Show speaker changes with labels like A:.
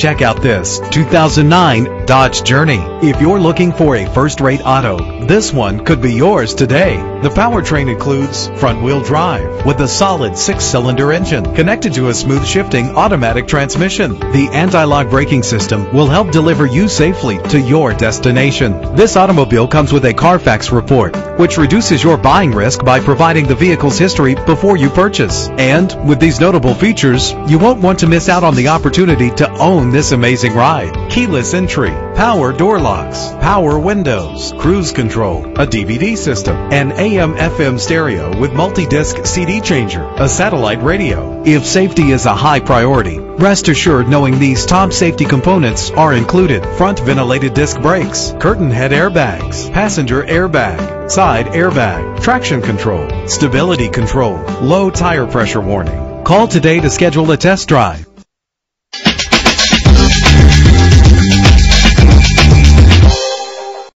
A: Check out this 2009 Dodge Journey. If you're looking for a first-rate auto, this one could be yours today. The powertrain includes front-wheel drive with a solid six-cylinder engine connected to a smooth shifting automatic transmission. The anti-lock braking system will help deliver you safely to your destination. This automobile comes with a Carfax report, which reduces your buying risk by providing the vehicle's history before you purchase. And with these notable features, you won't want to miss out on the opportunity to own this amazing ride. Keyless entry, power door locks, power windows, cruise control, a DVD system, an AM FM stereo with multi-disc CD changer, a satellite radio. If safety is a high priority, rest assured knowing these top safety components are included. Front ventilated disc brakes, curtain head airbags, passenger airbag, side airbag, traction control, stability control, low tire pressure warning. Call today to schedule a test drive.